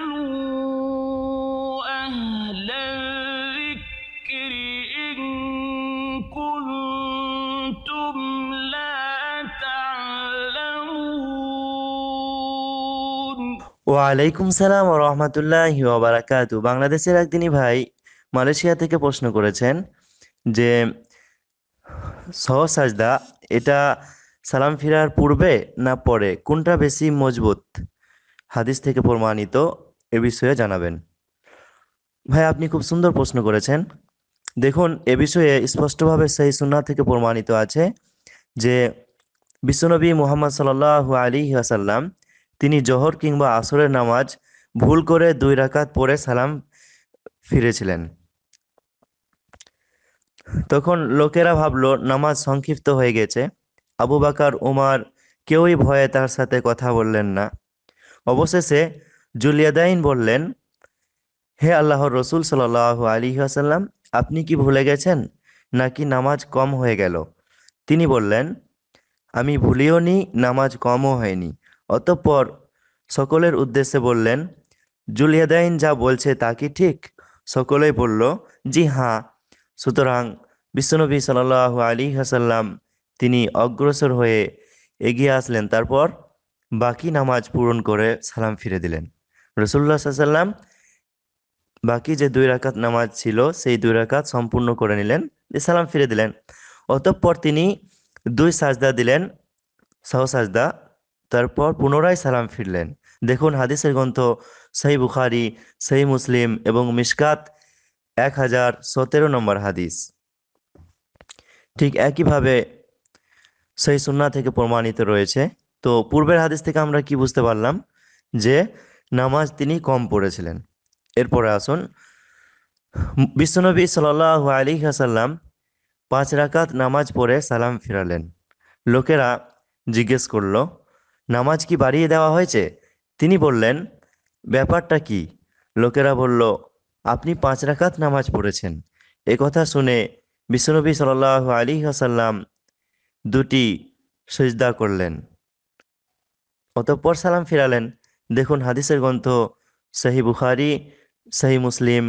فاسألوا أهل الذكر إن كنتم لا تعلمون ওয়ালাইকুম সালাম ও রহমতুল্লাহ ওবারাকাতু বাংলাদেশের একদিনই ভাই মালয়েশিয়া থেকে প্রশ্ন করেছেন যে সহসাজদা এটা সালাম ফিরার পূর্বে না পরে কোনটা বেশি মজবুত হাদিস থেকে প্রমাণিত এ বিষয়ে জানাবেন। ভাই, আপনি খুব সুন্দর প্রশ্ন করেছেন। দেখুন, এ বিষয়ে স্পষ্টভাবে সেই সুন্না থেকে প্রমাণিত আছে যে বিশ্বনবী মুহাম্মদ সাল্লাহ আলী আসাল্লাম তিনি জহর কিংবা আসরের নামাজ ভুল করে দুই রাকাত পরে সালাম ফিরেছিলেন। তখন লোকেরা ভাবল, নামাজ সংক্ষিপ্ত হয়ে গেছে। আবু বাকার, উমার কেউই ভয়ে তার সাথে কথা বললেন না। অবশেষে জুলিয়াদাইন বললেন, হে আল্লাহর রসুল সাল আলী আসাল্লাম আপনি কি ভুলে গেছেন? নাকি নামাজ কম হয়ে গেল? তিনি বললেন, আমি ভুলিও নি, নামাজ কমও হয়নি। অতঃপর সকলের উদ্দেশ্যে বললেন, জুলিয়াদাইন যা বলছে তা কি ঠিক? সকলেই বলল, জি হ্যাঁ। সুতরাং বিশ্বনবী সাল আলী হাসাল্লাম তিনি অগ্রসর হয়ে এগিয়ে আসলেন। তারপর বাকি নামাজ পূরণ করে সালাম ফিরে দিলেন। রসুল্লাহ সাল্লাম বাকি যে দুই রাকাত নামাজ ছিল, সেই দুই রাকাত সম্পূর্ণ করে নিলেন সালাম ফিরে দিলেন। অতঃপর তিনি দুই সাজদা দিলেন সহ সাজদা, তারপর পুনরায় সালাম ফিরলেন। দেখুন হাদিসের গ্রন্থ সেই বুখারি সেই মুসলিম এবং মিশকাত এক হাজার সতেরো নম্বর হাদিস। ঠিক একইভাবে সেই সুন্না থেকে প্রমাণিত রয়েছে। তো পূর্বের হাদিস থেকে আমরা কি বুঝতে পারলাম? যে নামাজ তিনি কম পড়েছিলেন। এরপরে আসুন। বিশ্বনবী সাল আলী হাসাল্লাম পাঁচ রাকাত নামাজ পড়ে সালাম ফিরালেন। লোকেরা জিজ্ঞেস করল, নামাজ কি বাড়িয়ে দেওয়া হয়েছে? তিনি বললেন, ব্যাপারটা কি? লোকেরা বলল, আপনি পাঁচ রাকাত নামাজ পড়েছেন। এ কথা শুনে বিশ্বনবী সাল আলী হাসাল্লাম দুটি সজদা করলেন। অতঃপর সালাম ফিরালেন। দেখুন, হাদিসের গ্রন্থ সাহি বুখারি, সাহি মুসলিম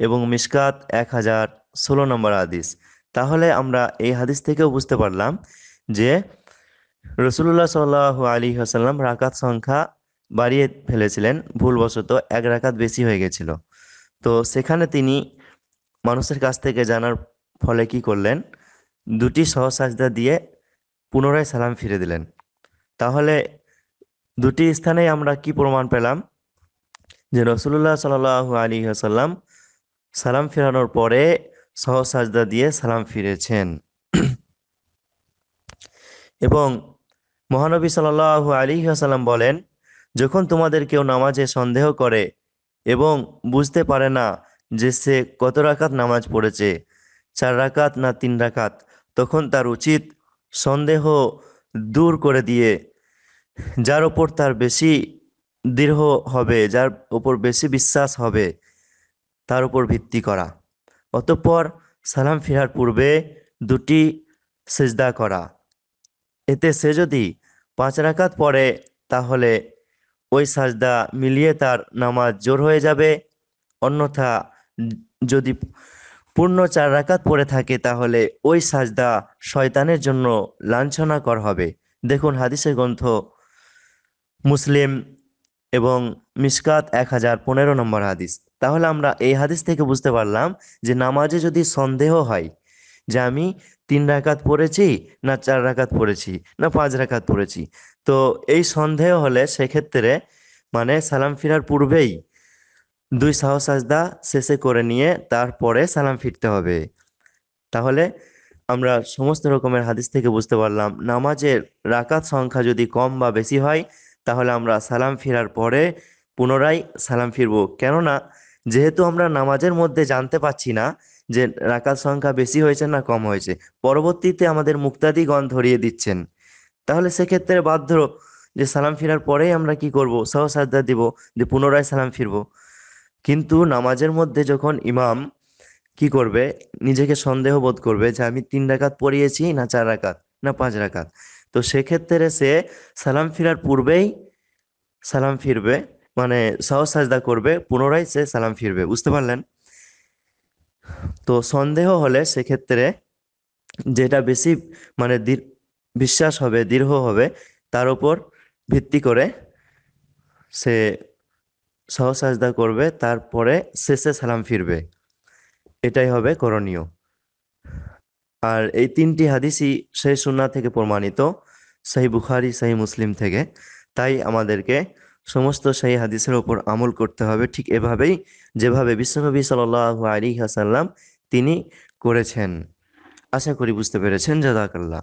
এবং মিসকাত এক হাজার ষোলো নম্বর হাদিস। তাহলে আমরা এই হাদিস থেকেও বুঝতে পারলাম যে রসুল্লাহ সাল আলী হাসাল্লাম রাকাত সংখ্যা বাড়িয়ে ফেলেছিলেন, ভুলবশত এক রাকাত বেশি হয়ে গেছিল। তো সেখানে তিনি মানুষের কাছ থেকে জানার ফলে কি করলেন? দুটি সহসাজদা দিয়ে পুনরায় সালাম ফিরে দিলেন। তাহলে দুটি স্থানে আমরা কি প্রমাণ পেলাম? যে রসুল্লাহ সাল আলী আসাল্লাম সালাম ফেরানোর পরে সহসাজদা দিয়ে সালাম ফিরেছেন। এবং মহানবী সাল আলী আসাল্লাম বলেন, যখন তোমাদের কেউ নামাজে সন্দেহ করে এবং বুঝতে পারে না যে সে কত রাকাত নামাজ পড়েছে, চার রাকাত না তিন রাকাত, তখন তার উচিত সন্দেহ দূর করে দিয়ে যার ওপর তার বেশি দৃঢ় হবে, যার ওপর বেশি বিশ্বাস হবে, তার উপর ভিত্তি করা। অতঃপর সালাম ফেরার পূর্বে দুটি সেজদা করা। এতে সে যদি পাঁচ রাকাত পড়ে, তাহলে ওই সাজদা মিলিয়ে তার নামাজ জোর হয়ে যাবে। অন্যথা যদি পূর্ণ চার রাকাত পড়ে থাকে, তাহলে ওই সাজদা শয়তানের জন্য লাঞ্ছনাকর হবে। দেখুন হাদিসের গ্রন্থ মুসলিম এবং মিসকাত এক হাজার পনেরো নম্বর হাদিস। তাহলে আমরা এই হাদিস থেকে বুঝতে পারলাম যে নামাজে যদি সন্দেহ হয় যে আমি তিন রাকাত পড়েছি না চার রাকাত পড়েছি না পাঁচ রাকাত পড়েছি, তো এই সন্দেহ হলে সেক্ষেত্রে মানে সালাম ফিরার পূর্বেই দুই সাহস সাহসাজদা শেষে করে নিয়ে তারপরে সালাম ফিরতে হবে। তাহলে আমরা সমস্ত রকমের হাদিস থেকে বুঝতে পারলাম, নামাজের রাকাত সংখ্যা যদি কম বা বেশি হয় তাহলে আমরা সালাম ফেরার পরে পুনরায় সালাম ফিরবো। কেননা, যেহেতু আমরা নামাজের মধ্যে জানতে পাচ্ছি না যে রাকাত সংখ্যা বেশি হয়েছে না কম হয়েছে, পরবর্তীতে আমাদের মুক্তাদিগণ ধরিয়ে দিচ্ছেন। তাহলে সেক্ষেত্রে বাধ্য যে সালাম ফিরার পরেই আমরা কি করব? সহসাজদা দিব যে পুনরায় সালাম ফিরবো। কিন্তু নামাজের মধ্যে যখন ইমাম কি করবে? নিজেকে সন্দেহ বোধ করবে যে আমি তিন রাকাত পড়িয়েছি না চার রাকাত, না পাঁচ রাকাত। তো সেক্ষেত্রে সে সালাম ফিরার পূর্বেই সালাম ফিরবে মানে সহজ সাজদা করবে, পুনরায় সে সালাম ফিরবে, বুঝতে পারলেন? তো সন্দেহ হলে সেক্ষেত্রে যেটা বেশি মানে বিশ্বাস হবে, দৃঢ় হবে, তার উপর ভিত্তি করে সে সহসাজদা করবে, তারপরে শেষে সালাম ফিরবে। এটাই হবে করণীয়। আর এই তিনটি হাদিসই সেই সুন্না থেকে প্রমাণিত সেই বুখারি সেই মুসলিম থেকে। তাই আমাদেরকে সমস্ত সেই হাদিসের ওপর আমল করতে হবে ঠিক এভাবেই যেভাবে বিশ্বনবী সাল আলী হাসাল্লাম তিনি করেছেন। আশা করি বুঝতে পেরেছেন। জাযাকাল্লাহ।